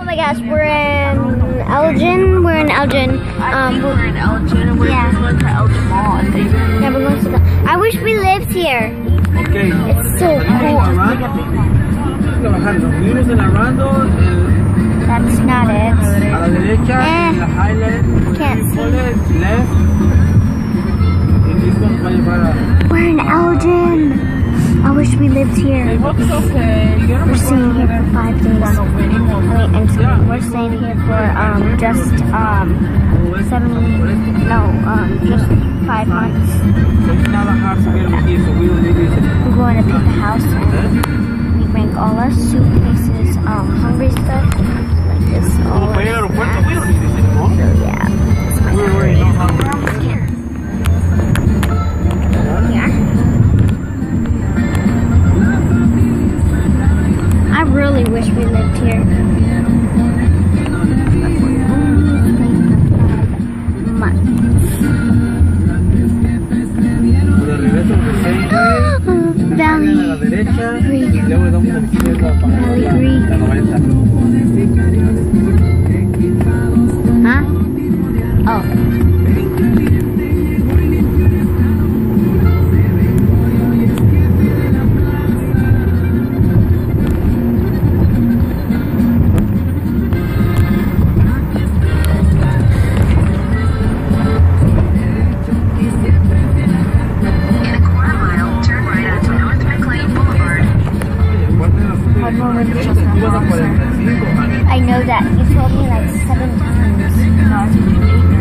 Oh my gosh, we're in Elgin. We're in Elgin. Um, we're in Elgin and we're Yeah. just going to Elgin Mall, I think. yeah, we're going to the. I wish we lived here. Ok. It's so Salimos cool. bajando. Trabajando. Seguimos agarrando el- That's not it. a la derecha Eh. en la highlight. Can't see. Left. Y this one va a llevar a... We're in Elgin. I wish we lived here. It's okay. We're staying here for five days. Staying here for um just um seven no um just five months. So it's not a hard to get over here, so we don't need this. We're going to pick a house and we bring all our suitcases, um hungry stuff like this all. Para ir al aeropuerto, we don't need this anymore. So yeah, that's my We already know how to here. Yeah. I really wish we lived here. Pero regresa un 6 a la derecha y luego le damos a la izquierda para la 90. I know that. You told me like seven times. No, I told you eight